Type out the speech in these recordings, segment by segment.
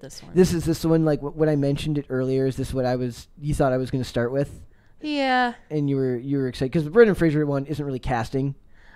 this one. This is this one like wh- when I mentioned it earlier. Is this what I was? You thought I was going to start with, yeah, and you were you were excited because the Brendan Fraser one isn't really casting.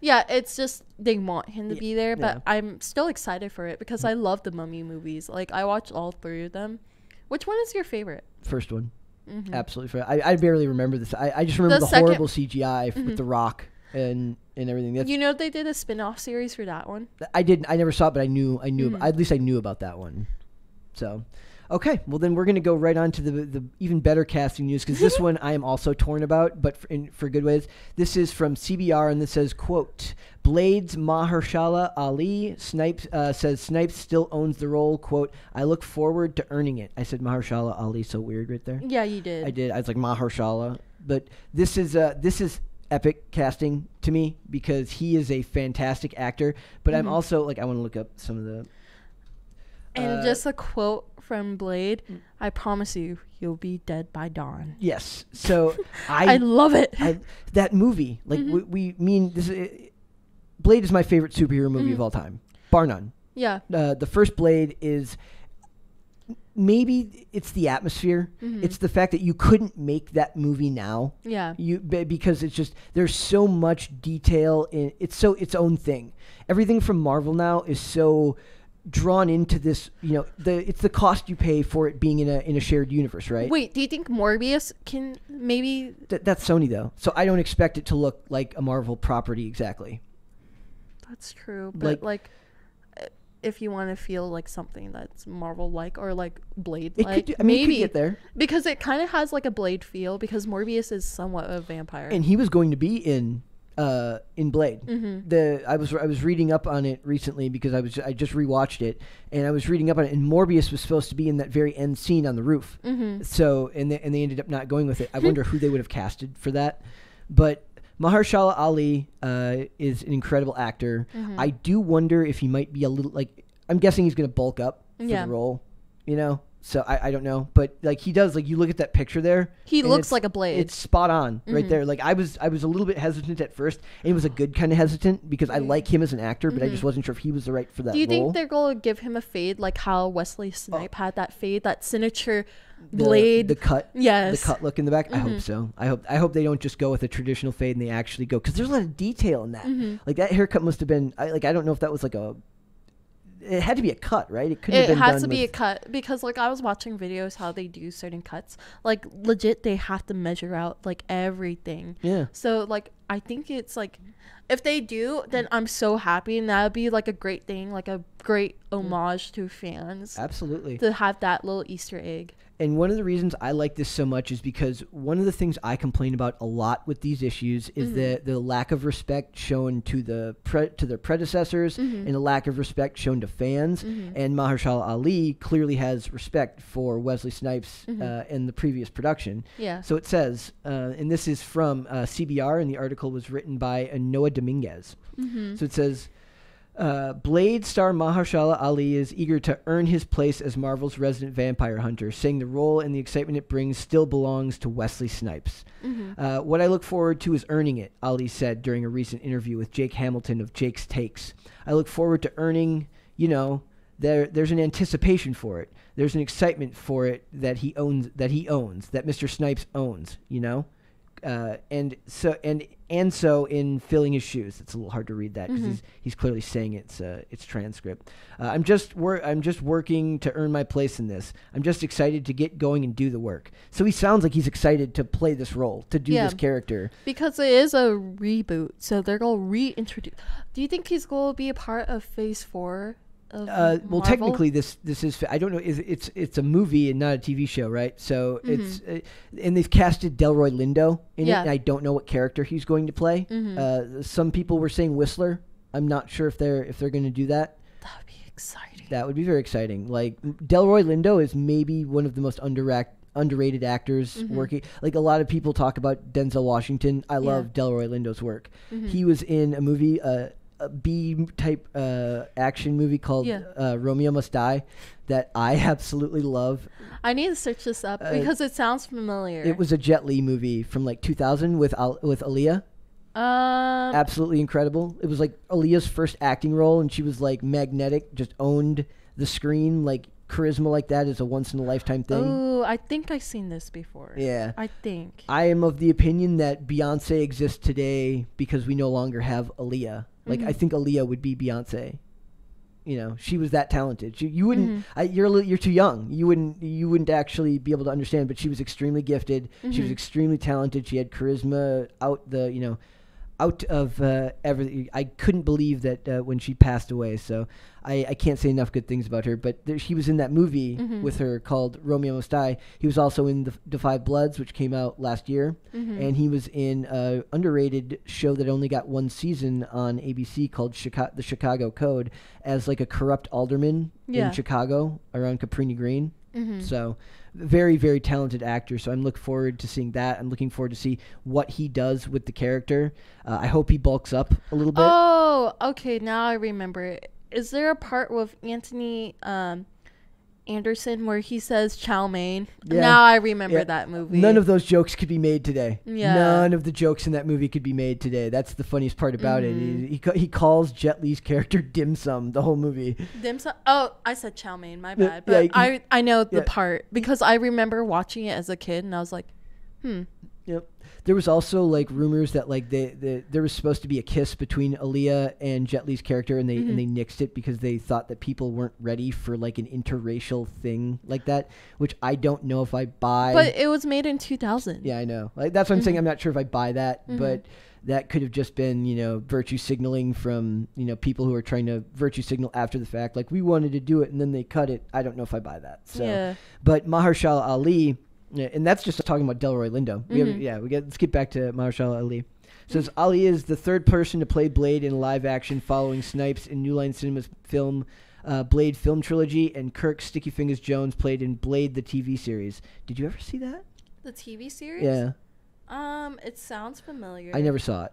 yeah. It's just they want him to be there, but yeah. I'm still excited for it because I love the Mummy movies. Like I watched all three of them. Which one is your favorite? First one, Mhm. absolutely. For, I I barely remember this. I, I just remember The the, horrible CGI Mhm. with the Rock and and everything. That's, You know they did a spin-off series for that one. I didn't. I never saw it, but I knew. I knew. Mhm. About, at least I knew about that one. So, okay. Well, then we're gonna go right on to the the even better casting news because this one I am also torn about, but for, in, for good ways. This is from CBR and this says quote Blades Mahershala Ali Snipes uh, says Snipes still owns the role. Quote I look forward to earning it. I said Mahershala Ali, so weird right there. Yeah, you did. I did. I was like Mahershala, but this is uh this is epic casting to me because he is a fantastic actor. But I'm Mhm. also like I want to look up some of the. And uh, just a quote from Blade: Mm. "I promise you, you'll be dead by dawn." Yes. So I, I, love it. I that movie like Mhm. we, we mean this. Is, Blade is my favorite superhero movie Mhm. of all time, bar none. yeah. Uh, the first Blade is maybe it's the atmosphere. Mhm. It's the fact that you couldn't make that movie now. Yeah. you because it's just there's so much detail in it's so its own thing everything from marvel now is so drawn into this you know the it's the cost you pay for it being in a in a shared universe right Wait, do you think Morbius can maybe? Th- that's sony though so i don't expect it to look like a marvel property exactly That's true, but Like- like, uh, if you want to feel like something that's Marvel-like or like Blade-like, could i mean it maybe could get there because it kind of has like a Blade feel because Morbius is somewhat of a vampire. and he was going to be in uh in blade mm-hmm. the I was I was reading up on it recently because I was I just rewatched it and I was reading up on it and Morbius was supposed to be in that very end scene on the roof Mm-hmm. So and they, and they ended up not going with it. I wonder who they would have casted for that. But Mahershala Ali uh, is an incredible actor. Mhm. I do wonder if he might be a little like I'm guessing he's going to bulk up for Yeah. the role. You know, so I, I don't know, but like he does. Like you look at that picture there, He looks like a Blade. it's spot on right Mhm. there. Like I was I was a little bit hesitant at first. And it was a good kind of hesitant because I Mm. like him as an actor, but I Mhm. just wasn't sure if he was the right for that Do you role. think they're going to give him a fade like how Wesley Snipe had that fade, that signature blade? the cut yes. the cut look in the back. I hope Mhm. so. I hope I hope they don't just go with a traditional fade and they actually go because there's a lot of detail in that. Mhm. Like that haircut must have been. I, like I don't know if that was like a. It had to be a cut, right? It couldn't have It been has to be a cut because like I was watching videos how they do certain cuts. Like legit they have to measure out like everything. Yeah. So like I think it's like if they do, then I'm so happy and that'd be like a great thing, like a great homage to fans Absolutely. to have that little Easter egg. And one of the reasons I like this so much is because one of the things I complain about a lot with these issues is Mhm. the the lack of respect shown to the pre- to their predecessors Mhm. and the lack of respect shown to fans. Mhm. And Mahershala Ali clearly has respect for Wesley Snipes Mhm. uh, in the previous production. Yeah. So it says, uh, and this is from uh, CBR, and the article was written by uh, Noah Dominguez. Mm-hmm. So it says, uh, Blade star Mahershala Ali is eager to earn his place as Marvel's resident vampire hunter, saying the role and the excitement it brings still belongs to Wesley Snipes. mm-hmm. Uh, what I look forward to is earning it, Ali said during a recent interview with Jake Hamilton of Jake's Takes. I look forward to earning, you know, there there's an anticipation for it. There's an excitement for it that he owns that he owns, that Mr. Snipes owns, you know? Uh, and so and and so in filling his shoes, it's a little hard to read that because Mhm. he's he's clearly saying it's uh, it's transcript. Uh, I'm just wor- I'm just working to earn my place in this. I'm just excited to get going and do the work. So he sounds like he's excited to play this role, to do Yeah. this character. Because it is a reboot, so they're gonna reintroduce. Do you think he's gonna be a part of Phase Four? Of Uh, well, Marvel? technically, this this is I don't know. Is it's it's a movie and not a TV show, right? So it's uh, and they've casted Delroy Lindo in Mm-hmm. Yeah. it. And I don't know what character he's going to play. Mhm. Uh, some people were saying Whistler. I'm not sure if they're if they're going to do that. that would be exciting. That would be very exciting. Like Delroy Lindo is maybe one of the most underact, underrated actors Mhm. working. Like a lot of people talk about Denzel Washington. I love Delroy Lindo's work. Mhm. He was in a movie, uh, B type uh, action movie called Yeah. uh, Romeo Must Die, that I absolutely love. I need to search this up Uh, because it sounds familiar. It was a Jet Li movie from like 2000 with Al- with Aaliyah. um Absolutely incredible. It was like Aaliyah's first acting role, and she was like magnetic, just owned the screen like charisma like that is a once in a lifetime thing. Oh, I think I've seen this before. Yeah. I think. I am of the opinion that Beyonce exists today because we no longer have Aaliyah. Like I mm-hmm. think Aaliyah would be Beyonce. You know, she was that talented. She, you wouldn't. Mm-hmm. I, you're you're too young. You wouldn't. You wouldn't actually be able to understand. But she was extremely gifted. She was mm-hmm. extremely talented. She had charisma out the. You know, out of uh, everything. I couldn't believe that uh, when she passed away. So I, I can't say enough good things about her. But there, he was in that movie with her called Romeo Must Die. He was also in the, Five Bloods, which came out last year, and he was in an underrated show that only got one season on ABC called Chicago, The Chicago Code as like a corrupt alderman Yeah. in Chicago around Cabrini Green. So very very talented actor. So I'm looking forward to seeing that. I'm looking forward to see what he does with the character. Uh, I hope he bulks up a little bit. Oh, okay. Now I remember. Is there a part with Anthony um, Anderson where he says chow mein? Yeah. Now I remember Yeah. that movie. None of those jokes could be made today. Yeah. None of the jokes in that movie could be made today. That's the funniest part about it. Mm-hmm. He, he, he calls Jet Li's character dim sum the whole movie. dim sum. Oh, I said chow mein. My Yeah, bad. yeah, But you- I I know the part because I remember watching it as a kid and I was like, hmm. Yep. There was also like rumors that like they, the there was supposed to be a kiss between Aaliyah and Jet Li's character, and they Mm-hmm. and they nixed it because they thought that people weren't ready for like an interracial thing like that, which I don't know if I buy. But it was made in 2000. yeah, I know. Like that's what I'm Mm-hmm. saying. I'm not sure if I buy that, but that could have just been you know virtue signaling from you know people who are trying to virtue signal after the fact. Like we wanted to do it and then they cut it. I don't know if I buy that. So. Yeah. But Mahershala Ali, yeah, and that's just talking about Delroy Lindo. We Mm-hmm. have, yeah, we get let's get back to Marshall Ali. Says Ali is the third person to play Blade in live action, following Snipes in New Line Cinema's film uh, Blade film trilogy, and Kirk Sticky Fingers Jones played in Blade the TV series. Did you ever see that? The TV series? Yeah, Um, it sounds familiar. I never saw it.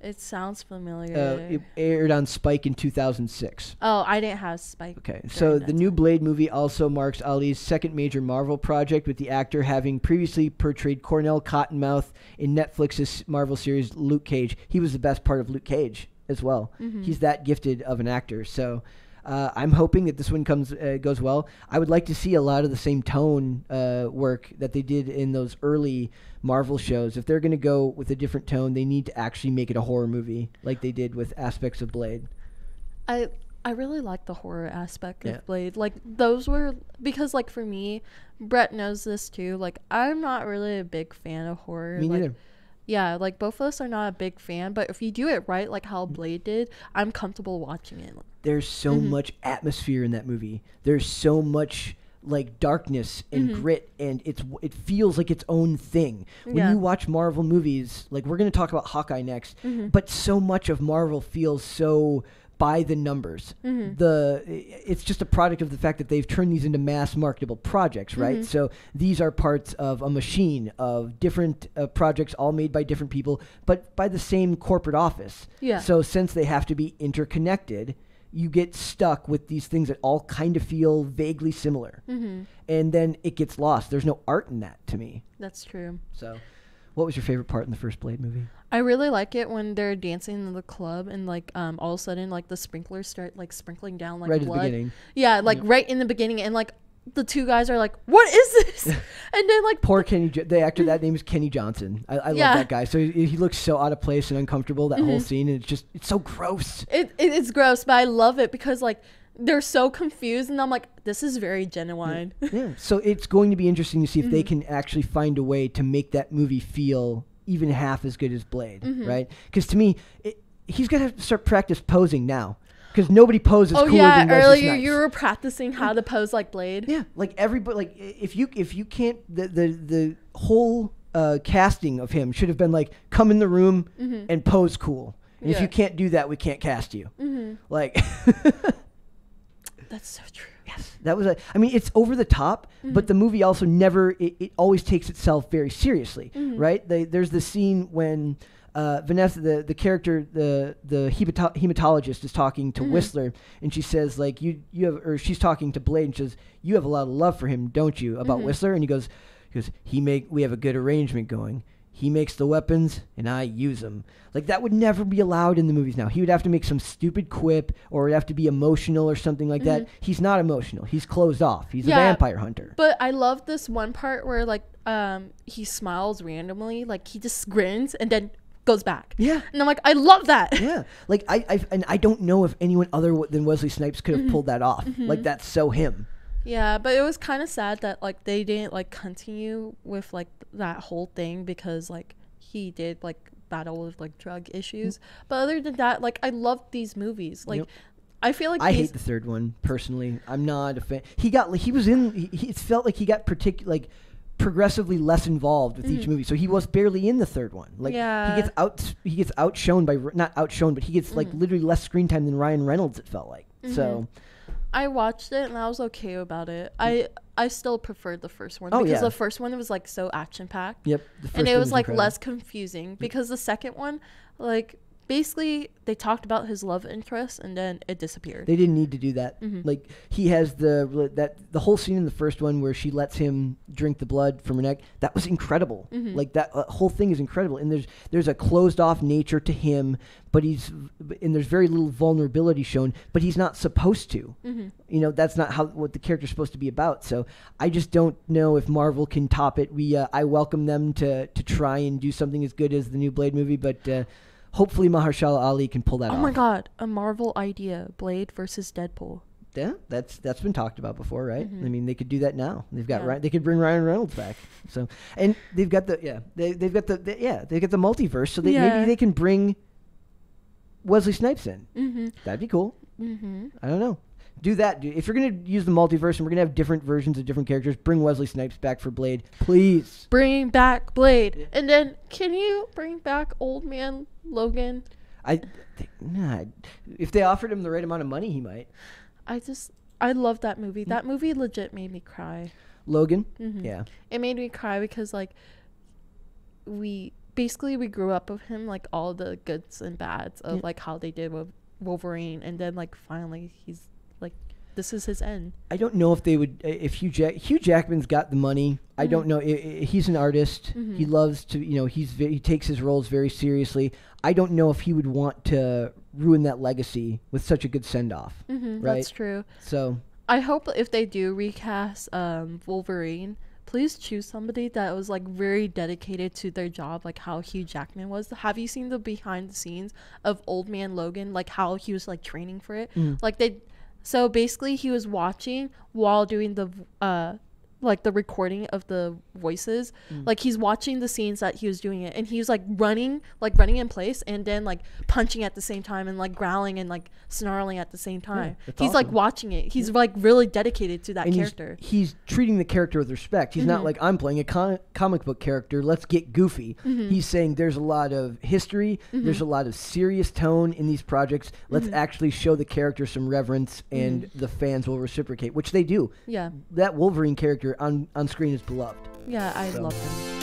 It sounds familiar. Uh, it aired on Spike in 2006. oh, I didn't have Spike. Okay, so the new. Blade movie also marks Ali's second major Marvel project, with the actor having previously portrayed Cornell Cottonmouth in Netflix's Marvel series Luke Cage. He was the best part of Luke Cage as well. Mm-hmm. He's that gifted of an actor. So uh, I'm hoping that this one comes uh, goes well. I would like to see a lot of the same tone uh, work that they did in those early Marvel shows. If they're going to go with a different tone, they need to actually make it a horror movie, like they did with aspects of Blade. I I really like the horror aspect Yeah. of Blade. Like those were because like for me, Brett knows this too. Like I'm not really a big fan of horror. Me like, neither. Yeah, like both of us are not a big fan, but if you do it right, like how Blade did, I'm comfortable watching it. there's so Mm-hmm. much atmosphere in that movie. There's so much like darkness and Mm-hmm. grit and it's it feels like its own thing. When Yeah. you watch Marvel movies, like we're going to talk about Hawkeye next, Mm-hmm. but so much of Marvel feels so by the numbers. Mm-hmm. The it's just a product of the fact that they've turned these into mass marketable projects, right? Mm-hmm. So these are parts of a machine of different uh, projects all made by different people, but by the same corporate office. Yeah. So since they have to be interconnected, you get stuck with these things that all kind of feel vaguely similar. Mm-hmm. And then it gets lost. There's no art in that to me. That's true. So, what was your favorite part in the first Blade movie? I really like it when they're dancing in the club and like um all of a sudden like the sprinklers start like sprinkling down like right blood. at the beginning. Yeah, like right in the beginning and like the two guys are like, "What is this?" and then like Poor Kenny, jo- the actor, that name is Kenny Johnson. I, I Yeah. love that guy. So he, he looks so out of place and uncomfortable, that Mm-hmm. whole scene. And it's just, it's so gross. it, it it's gross, but I love it because like they're so confused and I'm like, "This is very genuine." yeah. So it's going to be interesting to see if they Mm-hmm. can actually find a way to make that movie feel even half as good as Blade, Mm-hmm. right? Because to me, it, he's gonna have to start practice posing now. Because nobody poses oh cooler yeah, earlier you were practicing how to pose like Blade. Yeah, like everybody, like if you if you can't, the the the whole uh, casting of him should have been like, come in the room and pose cool. And if Mm-hmm. You can't do that, we can't cast you. Mm-hmm. Like, That's so true. yes, that was a. I mean, it's over the top, Mm-hmm. but the movie also never. It, it always takes itself very seriously, Mm-hmm. right? They, there's the scene when. Uh, Vanessa, the, the character, the the hemato- hematologist, is talking Mm-hmm. to Whistler, and she says like you you have, or she's talking to Blade, and she says you have a lot of love for him, don't you? Mm-hmm. About Whistler, and he goes, he goes, he make we have a good arrangement going. He makes the weapons and I use them. Like that would never be allowed in the movies now. He would have to make some stupid quip or it'd have to be emotional or something like that. He's not emotional. He's closed off. He's Mm-hmm. Yeah. a vampire hunter. But I love this one part where like um he smiles randomly, like he just grins and then goes back. Yeah. And I'm like, I love that. Yeah, like I, I, and I don't know if anyone other than Wesley Snipes could have Mm-hmm. pulled that off. Like that's so him. Yeah, but it was kind of sad that like they didn't like continue with like that whole thing because like he did like battle with like drug issues. But other than that, like I loved these movies. Like Yep. I feel like I hate the third one personally. I'm not a fan. He got like, he was in. He, he- it felt like he got particular like progressively less involved with each movie. So he was barely in the third one. Like Mm-hmm. Yeah. he gets out he gets outshone by not outshone, but he gets like Mm-hmm. literally less screen time than Ryan Reynolds. It felt like. So I watched it and I was okay about it. I I still preferred the first one Oh, because yeah. the first one was like so action packed. yep. The first and it one was like incredible. less confusing because the second one like basically they talked about his love interest and then it disappeared. They didn't need to do that. Mm-hmm. Like he has the that the whole scene in the first one where she lets him drink the blood from her neck. That was incredible. Mm-hmm. Like that uh, whole thing is incredible. And there's there's a closed off nature to him, but he's and there's very little vulnerability shown. But he's not supposed to. Mm-hmm. You know that's not how what the character's supposed to be about. So I just don't know if Marvel can top it. We uh, I welcome them to to try and do something as good as the new Blade movie, but. Uh, Hopefully, Mahershala Ali can pull that off. oh off. my god, a Marvel idea, Blade versus Deadpool. Yeah, that's that's been talked about before, right? I mean, they could do that now. They've got Mm-hmm. Yeah. Ryan, they could bring Ryan Reynolds back. So, and they've got the yeah, they they've got the, the yeah, they got the multiverse. So they, Yeah. maybe they can bring Wesley Snipes in. Mhm. That'd be cool. Mhm. I don't know. Do that. dude. If you're gonna use the multiverse and we're gonna have different versions of different characters, bring Wesley Snipes back for Blade, please. Bring back Blade. And then can you bring back old man Logan? I, think, nah, if they offered him the right amount of money, he might. I just I love that movie. That movie legit made me cry. Logan, Mhm. yeah, It made me cry because like we basically we grew up with him like all the goods and bads of Yeah. like how they did with Wolverine and then like finally he's this is his end. I don't know if they would if Hugh Jack Hugh Jackman's got the money. I don't know. I, I, he's an artist. He loves to you know he's ve- he takes his roles very seriously. I don't know if he would want to ruin that legacy with such a good send off. Mm-hmm, Right. That's true. So I hope if they do recast um, Wolverine, please choose somebody that was like very dedicated to their job, like how Hugh Jackman was. Have you seen the behind the scenes of Old Man Logan, like how he was like training for it? Like they, so basically he was watching while doing the uh like the recording of the voices mm. like he's watching the scenes that he was doing it and he was like running like running in place and then like punching at the same time and like growling and like snarling at the same time that's he's like watching it he's like really dedicated to that and character He's, he's treating the character with respect. He's not mm-hmm. like I'm playing a con- comic book character. Let's get goofy. Mm-hmm. He's saying there's a lot of history. There's mm-hmm. a lot of serious tone in these projects. Let's actually show the character some reverence, and the fans will reciprocate, which they do. yeah That Wolverine character on on screen is beloved. yeah i So. love him